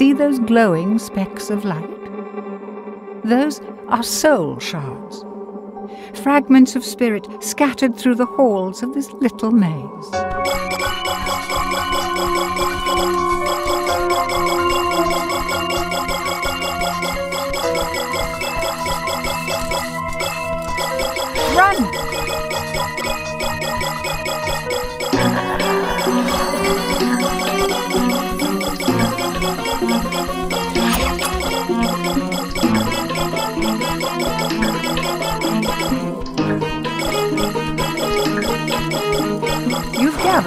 See those glowing specks of light? Those are soul shards. Fragments of spirit scattered through the halls of this little maze. Run!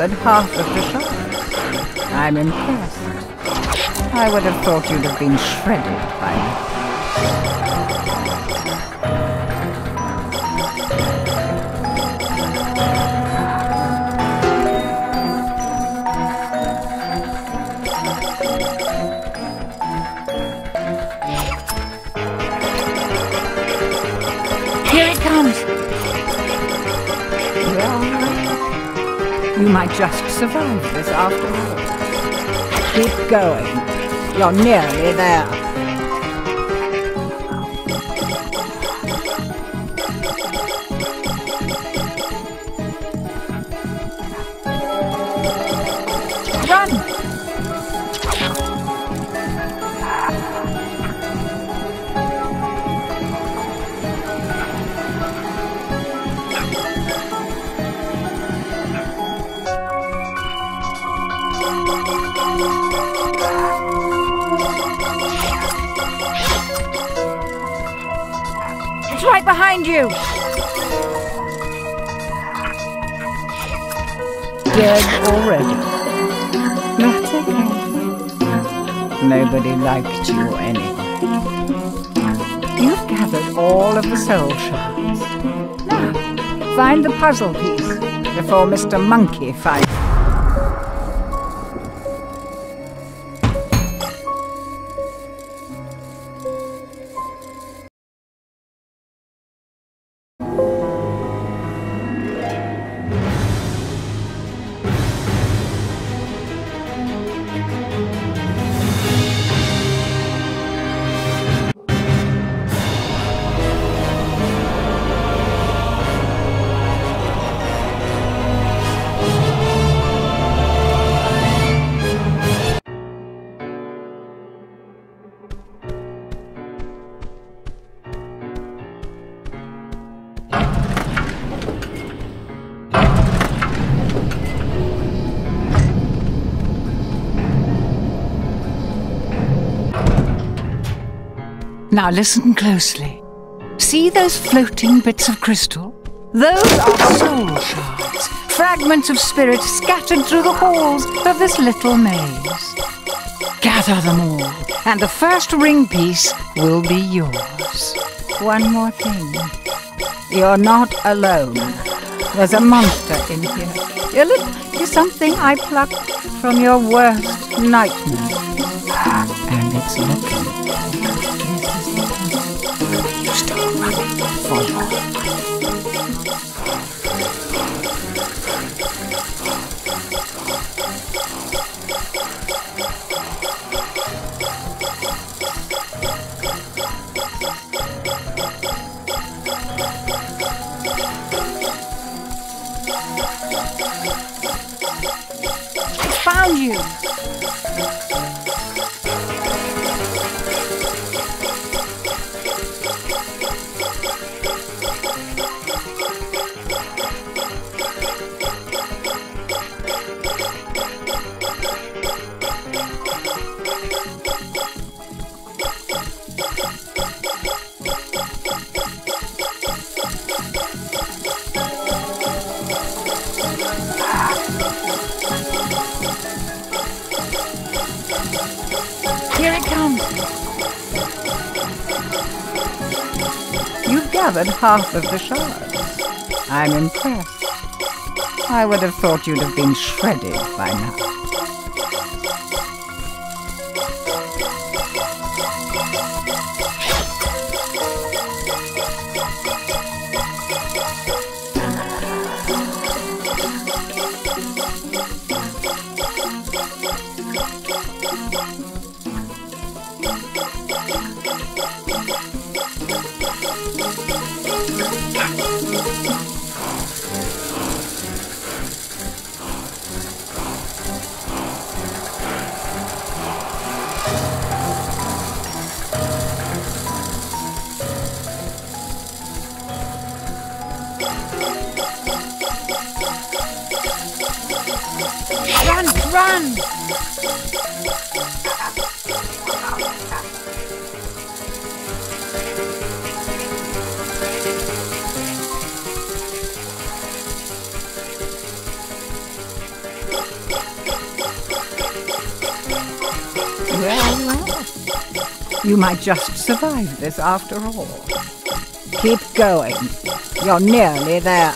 You've half of the. I'm impressed. I would have thought you'd have been shredded you might just survive this after all. Keep going. You're nearly there. Right behind you! Dead already. Okay. Nobody liked you anyway. You've gathered all of the soul shards. Now, find the puzzle piece before Mr. Monkey finds Now listen closely. See those floating bits of crystal? Those are soul shards, fragments of spirit scattered through the halls of this little maze. Gather them all, and the first ring piece will be yours. One more thing. You're not alone. There's a monster in here. Will it be something I plucked from your worst nightmare? Ah, and it's looking running for your Gathered half of the shards. I'm impressed. I would have thought you'd have been shredded by now. You might just survive this after all. Keep going. You're nearly there.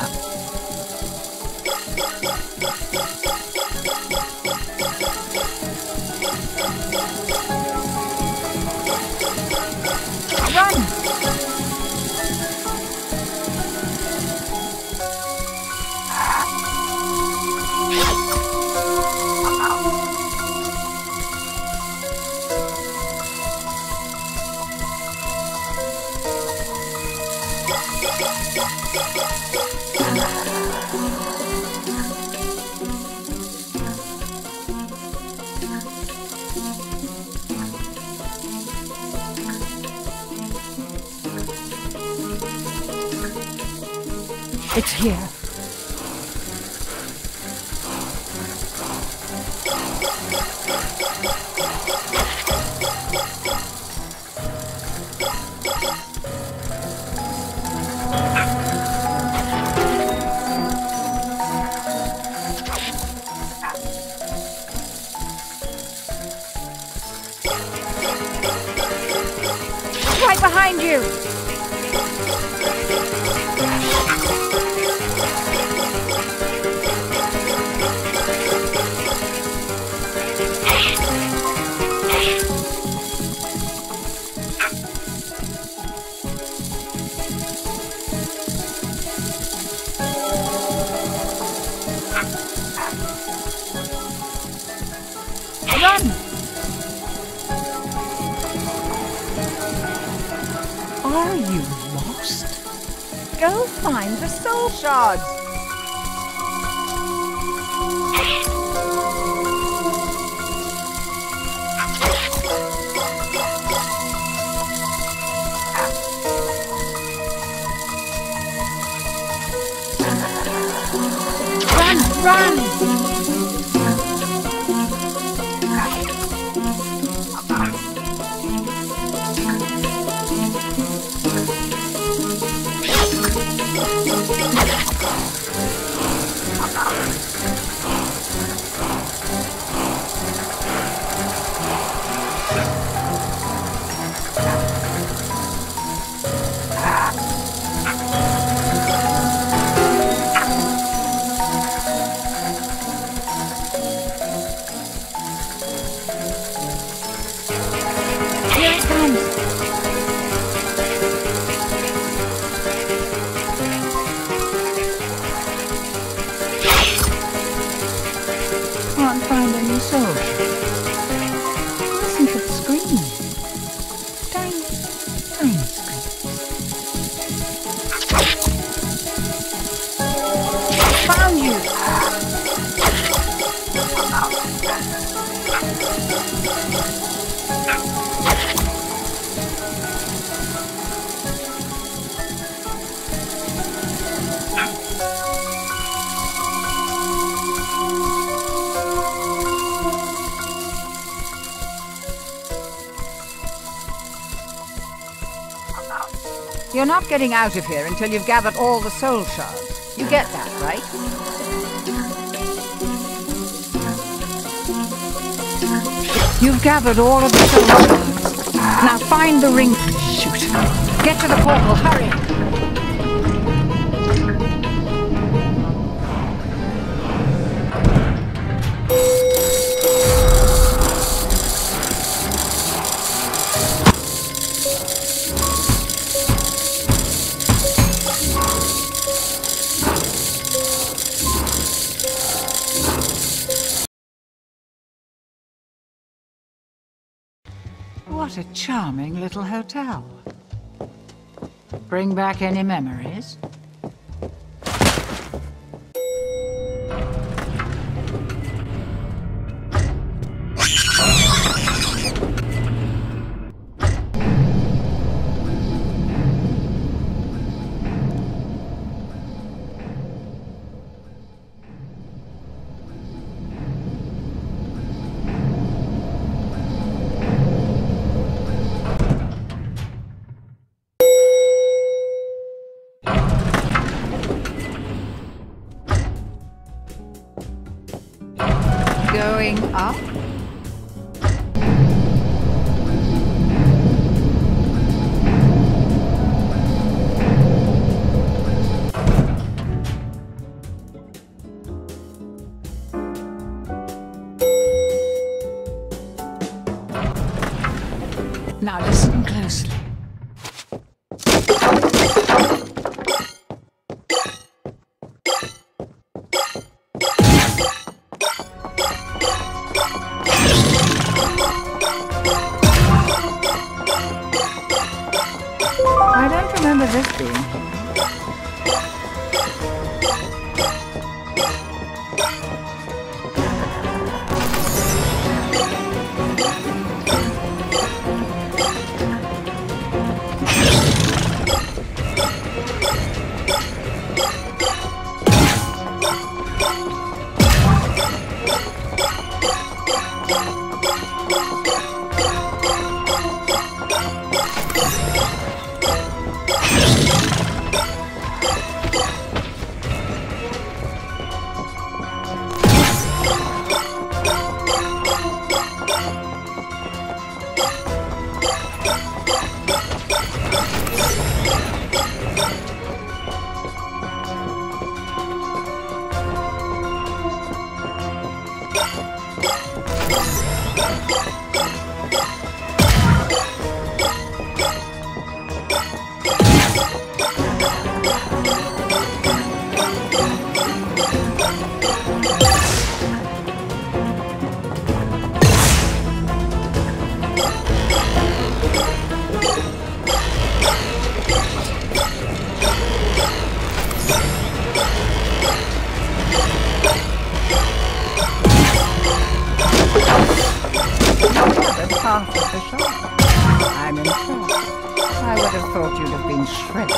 Here. Are you lost? Go find the soul shards. Run, run! You're not getting out of here until you've gathered all the soul shards. You get that, right? You've gathered all of the soul shards. Now find the ring. Shoot. Get to the portal, hurry. What a charming little hotel. Bring back any memories? The shop. I'm impressed. I would have thought you'd have been shredded.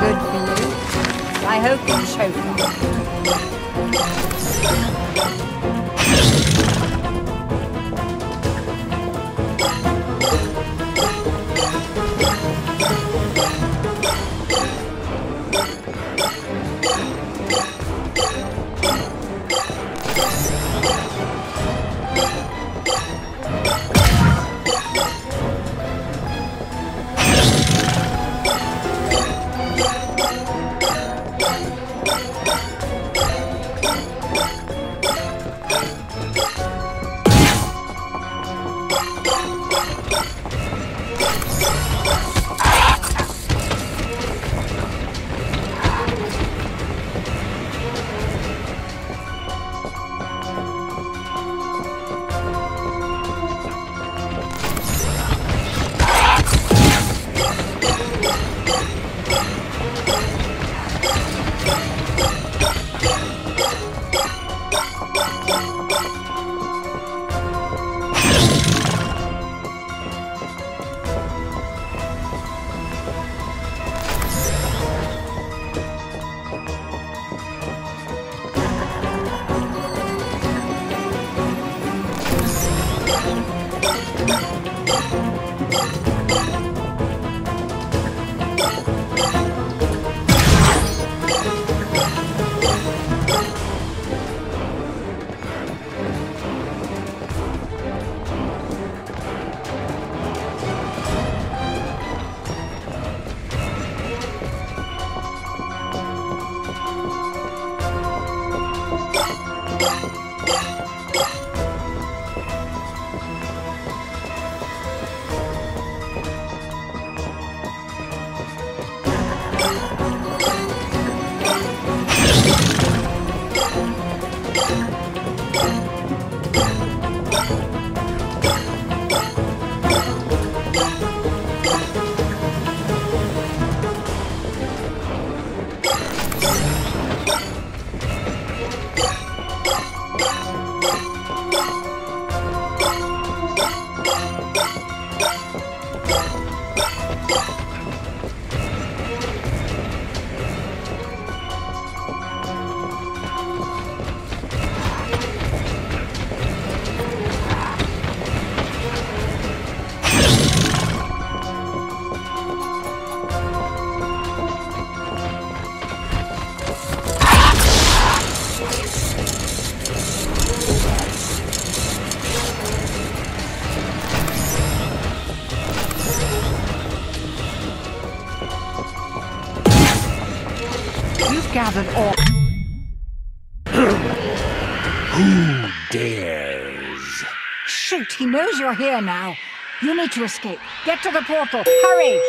Good for you. I hope you gathered all... Who dares? Shoot, he knows you're here now. You need to escape. Get to the portal. Hurry!